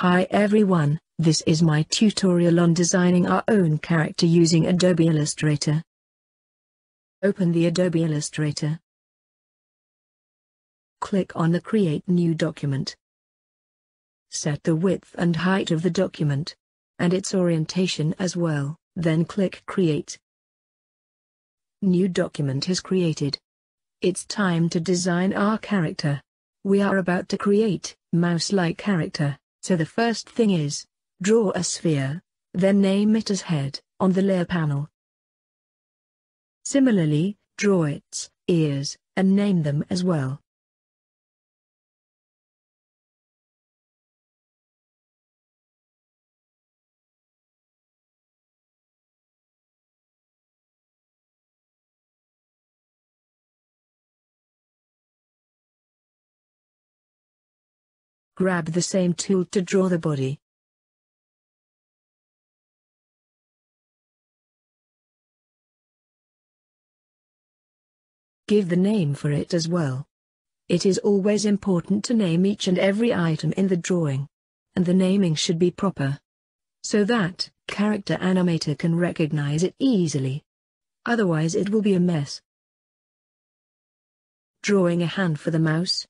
Hi everyone, this is my tutorial on designing our own character using Adobe Illustrator. Open the Adobe Illustrator. Click on the Create New Document. Set the width and height of the document, and its orientation as well, then click Create. New document is created. It's time to design our character. We are about to create mouse-like character. So the first thing is, draw a sphere, then name it as head, on the layer panel. Similarly, draw its ears, and name them as well. Grab the same tool to draw the body. Give the name for it as well. It is always important to name each and every item in the drawing. And the naming should be proper. So that, character animator can recognize it easily. Otherwise it will be a mess. Drawing a hand for the mouse,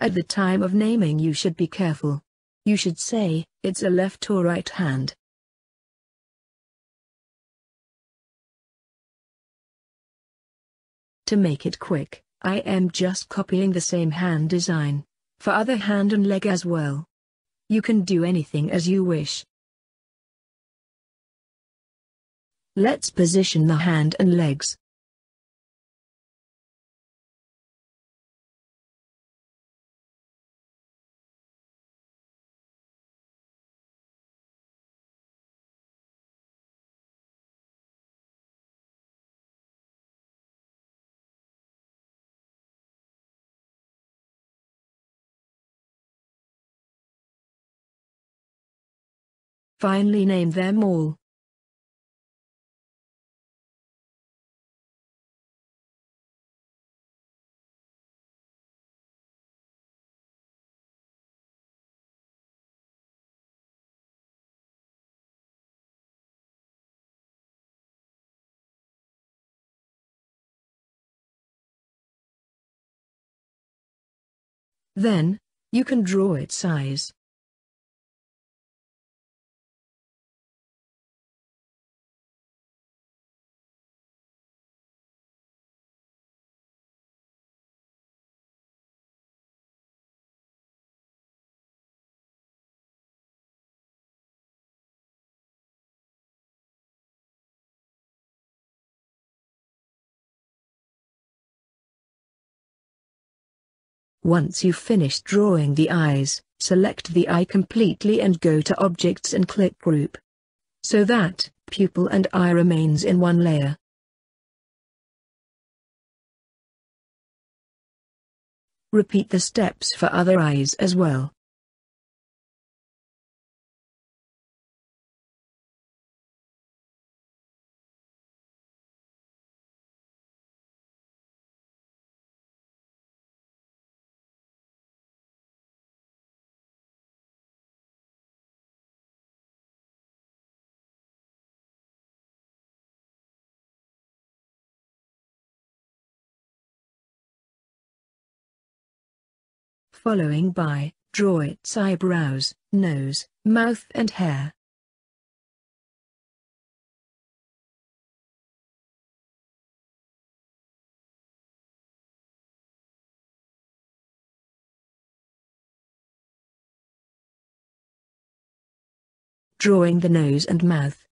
At the time of naming you should be careful. You should say, it's a left or right hand. To make it quick, I am just copying the same hand design, for other hand and leg as well. You can do anything as you wish. Let's position the hand and legs. Finally name them all. Then, you can draw its size. Once you've finished drawing the eyes, select the eye completely and go to Objects and click Group. So that, pupil and eye remains in one layer. Repeat the steps for other eyes as well. Following by, draw its eyebrows, nose, mouth and hair. Drawing the nose and mouth.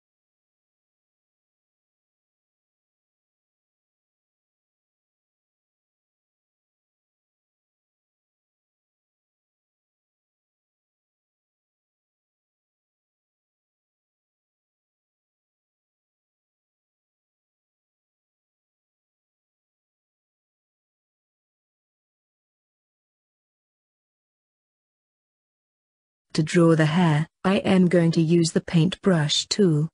To draw the hair, I am going to use the paintbrush tool.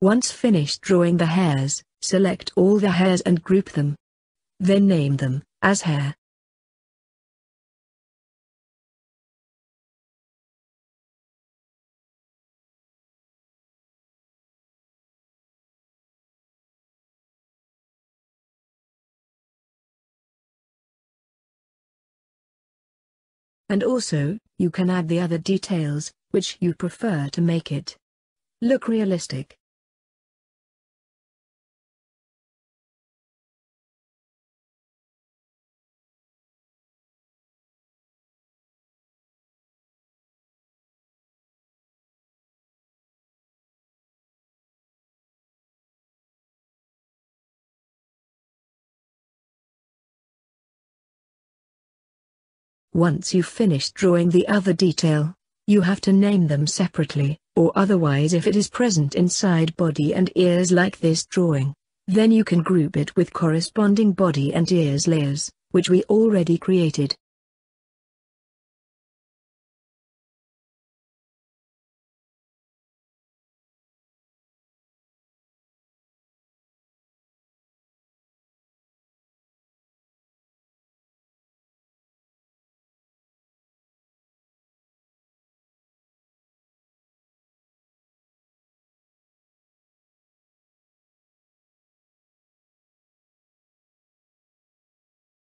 Once finished drawing the hairs, select all the hairs and group them. Then name them, as hair. And also, you can add the other details, which you prefer to make it look realistic. Once you've finished drawing the other detail, you have to name them separately, or otherwise if it is present inside body and ears like this drawing, then you can group it with corresponding body and ears layers, which we already created.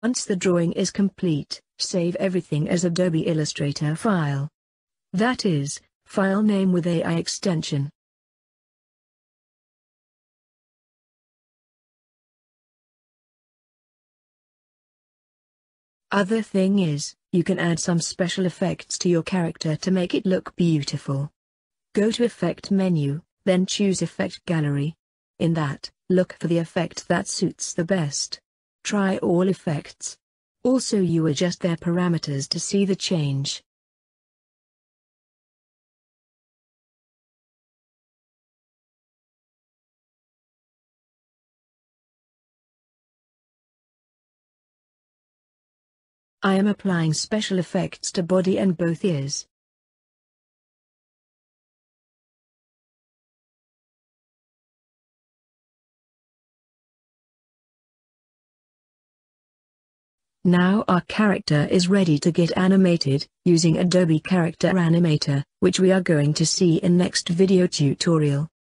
Once the drawing is complete, save everything as Adobe Illustrator file. That is, file name with AI extension. Other thing is, you can add some special effects to your character to make it look beautiful. Go to Effect menu, then choose Effect Gallery. In that, look for the effect that suits the best. Try all effects. Also you adjust their parameters to see the change. I am applying special effects to body and both ears. Now our character is ready to get animated, using Adobe Character Animator, which we are going to see in next video tutorial.